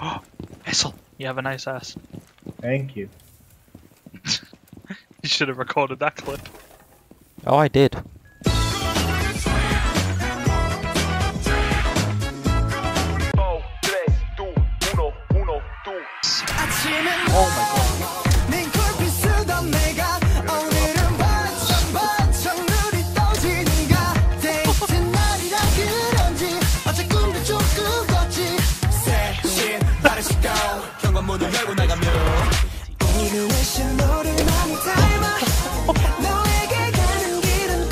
Hessel, you have a nice ass. Thank you. You should have recorded that clip. Oh, I did.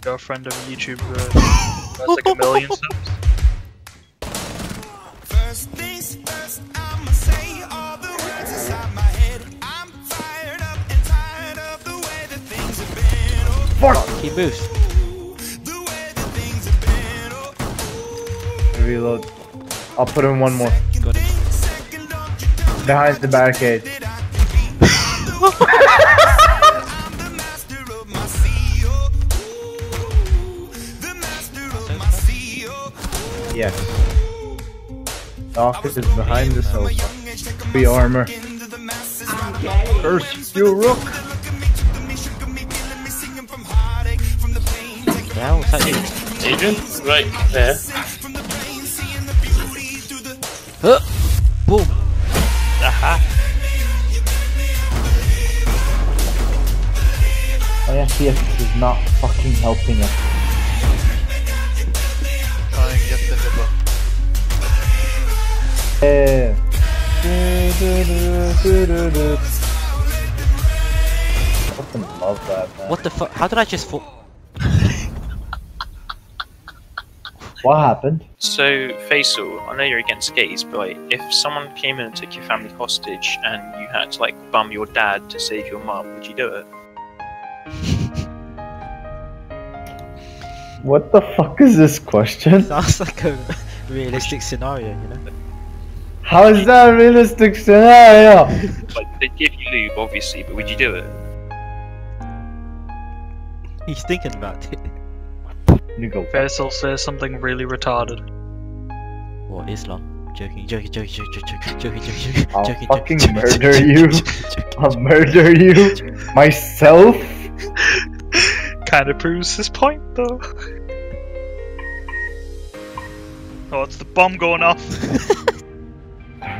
girlfriend of a YouTuber uh, who has like a million subs. First things first, I'ma say all the words inside my head. I'm fired up and tired of the way that things have been. Oh, He moves. the way that things have been. Oh, Reload. I'll put in one more. Got it. second, don't you tell me Behind the barricade. Doc is behind the sofa. Free armor. into the masses. Curse you, Rook. The hell was that you? Agent? Right there. Huh! Boom! Aha! Oh yeah, CS is not fucking helping us. Yeah. Fucking love that, man. What the fuck? How did I just fall? What happened? So, Faisal, I know you're against gays, but like, if someone came in and took your family hostage and you had to like bum your dad to save your mum, would you do it? What the fuck is this question? Sounds like a realistic scenario, you know? How is that a realistic scenario? Like, they'd give you lube, obviously, but would you do it? He's thinking about it. You go. Faisal says something really retarded. What, Islam? Joking, joking, joking, joking, joking, joking, joking, joking, I'll joking, fucking joking, murder joking, you. joking, joking, I'll murder you myself. Kinda proves his point though. Oh, it's the bomb going off.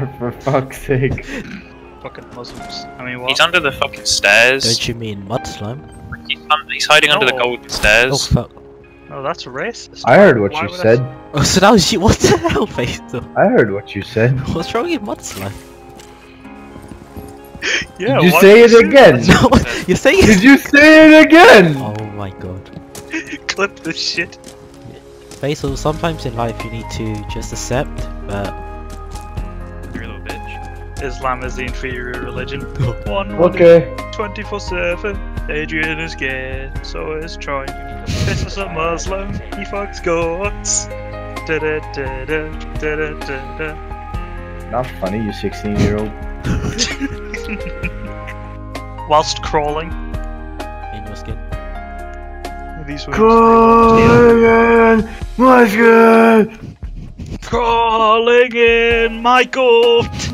For fuck's sake. Fucking Muslims. I mean, what? He's under the fucking stairs. Don't you mean mud slime? He's, un- he's hiding under the No. golden Oh stairs. fuck. Oh, that's racist. I heard what Why you would I said. Oh, so that was you. What the hell, Faisal? I heard what you said. What's wrong with mud slime? Yeah, Did you say it you again? No, you're saying Did you say it again? Oh my god. that? Clip this shit. Faisal, sometimes in life you need to just accept, but Islam is the inferior religion. One Okay. 24 7. Adrian is gay, so is Troy. This is a Muslim, he fucks goats. Da da da da da da da da. Not funny, you 16 year old. Whilst crawling. in your skin. These wounds. Crawling my skin. Crawling in my goat!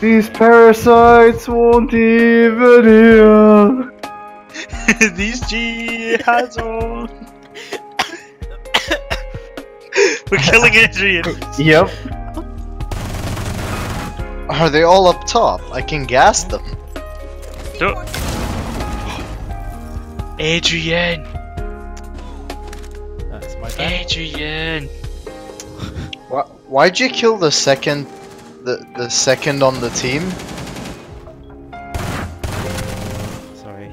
These parasites won't even heal. These jihads on. We're killing Adrian. Yep. Are they all up top? I can gas them. Do- Adrian! That's my bad. Adrian! Why, why'd you kill the second, the, the second on the team. Sorry.